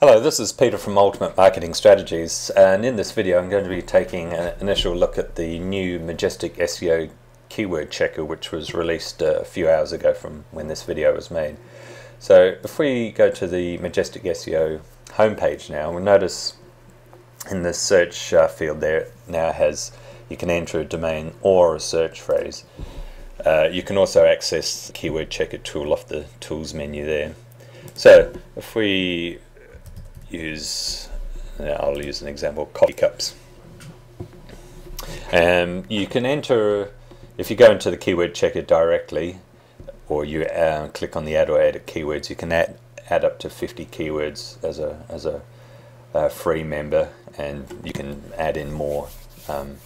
Hello, this is Peter from Ultimate Marketing Strategies and in this video I'm going to be taking an initial look at the new Majestic SEO keyword checker which was released a few hours ago from when this video was made. So if we go to the Majestic SEO homepage now we'll notice in the search uh, field there it now has you can enter a domain or a search phrase. Uh, you can also access the keyword checker tool off the tools menu there. So if we use, I'll use an example, coffee cups. And um, you can enter, if you go into the keyword checker directly, or you uh, click on the add or edit keywords, you can add, add up to 50 keywords as a, as a, a free member, and you can add in more um,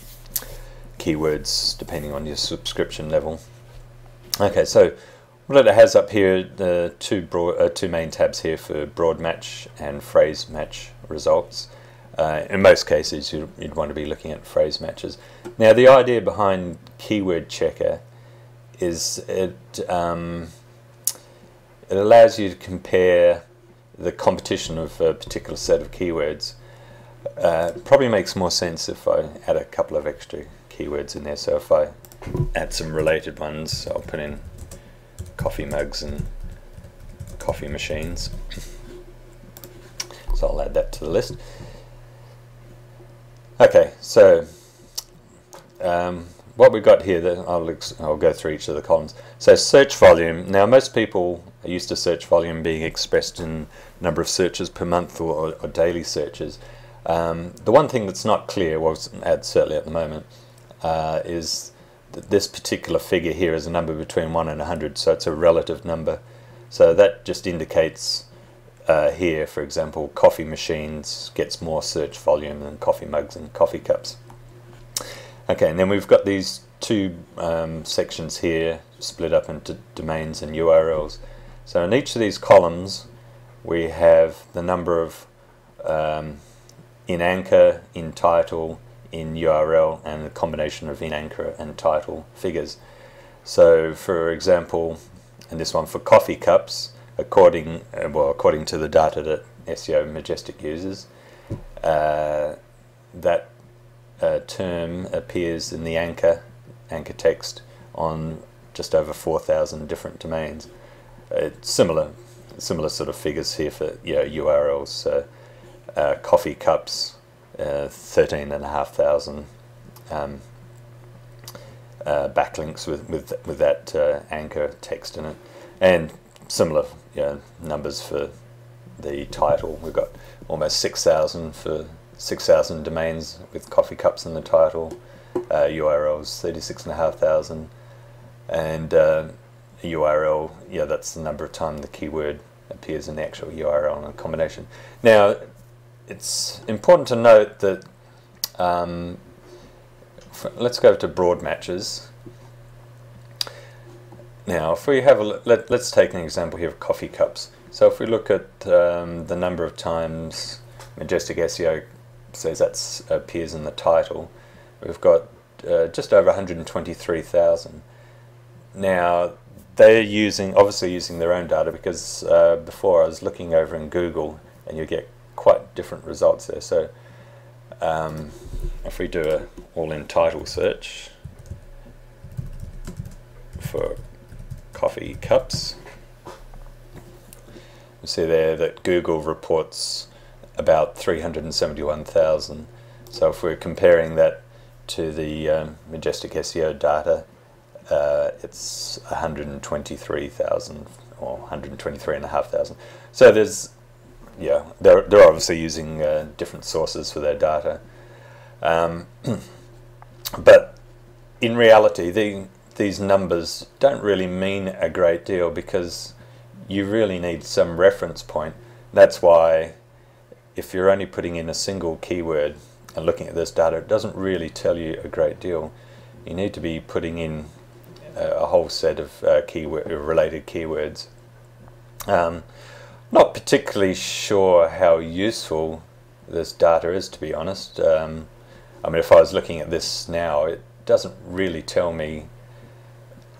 keywords depending on your subscription level. Okay, so what it has up here, the two broad, uh, two main tabs here for broad match and phrase match results. Uh, in most cases, you'd, you'd, want to be looking at phrase matches. Now, the idea behind Keyword Checker is it um, it allows you to compare the competition of a particular set of keywords. Uh, probably makes more sense if I add a couple of extra keywords in there. So if I add some related ones, I'll put in coffee mugs and coffee machines. so I'll add that to the list. Okay, so um, what we've got here, I'll, I'll go through each of the columns. So search volume. Now most people are used to search volume being expressed in number of searches per month or, or daily searches. Um, the one thing that's not clear, well, certainly at the moment, uh, is this particular figure here is a number between 1 and 100, so it's a relative number. So that just indicates uh, here, for example, coffee machines gets more search volume than coffee mugs and coffee cups. Okay, and then we've got these two um, sections here split up into domains and URLs. So in each of these columns, we have the number of um, in anchor, in title, in URL and the combination of in anchor and title figures. So for example, and this one for coffee cups, according uh, well according to the data that SEO Majestic uses, uh, that uh, term appears in the anchor anchor text on just over 4,000 different domains. Uh, similar similar sort of figures here for you know, URLs. So uh, coffee cups uh, 13,500 um, uh, backlinks with, with, with that uh, anchor text in it. And similar you know, numbers for the title. We've got almost 6,000 for 6,000 domains with coffee cups in the title, uh, URLs 36,500, and uh, URL, yeah, that's the number of times the keyword appears in the actual URL in a combination. Now, it's important to note that um, let's go to broad matches. Now, if we have a let, let's take an example here of coffee cups. So if we look at um, the number of times Majestic SEO says that appears in the title, we've got uh, just over 123,000. Now, they're using obviously using their own data because uh, before I was looking over in Google and you get quite different results there. So um, if we do a allintitle search for coffee cups, you see there that Google reports about 371,000. So if we're comparing that to the um, Majestic SEO data, uh, it's 123,000 or 123,500. So there's yeah, they're they're obviously using uh, different sources for their data, um, but in reality, the, these numbers don't really mean a great deal because you really need some reference point. That's why if you're only putting in a single keyword and looking at this data, it doesn't really tell you a great deal. You need to be putting in a, a whole set of uh, keyword related keywords. Um, not particularly sure how useful this data is, to be honest. Um, I mean, if I was looking at this now, it doesn't really tell me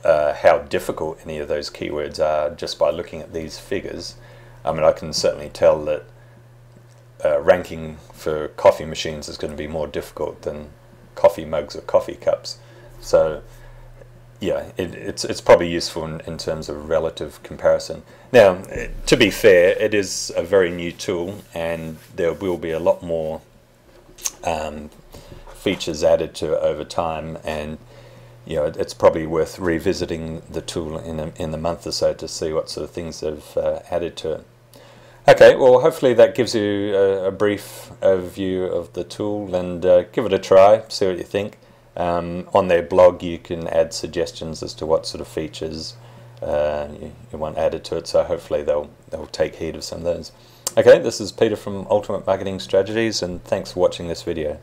uh, how difficult any of those keywords are just by looking at these figures. I mean, I can certainly tell that uh, ranking for coffee machines is going to be more difficult than coffee mugs or coffee cups. So yeah, it, it's it's probably useful in, in terms of relative comparison. Now, to be fair, it is a very new tool, and there will be a lot more um, features added to it over time, and you know, it's probably worth revisiting the tool in a, in a month or so to see what sort of things have uh, added to it. Okay, well, hopefully that gives you a, a brief overview of the tool, and uh, give it a try, see what you think. Um, on their blog, you can add suggestions as to what sort of features uh, you, you, want added to it. So hopefully they'll they'll take heed of some of those. Okay, this is Peter from Ultimate Marketing Strategies, and thanks for watching this video.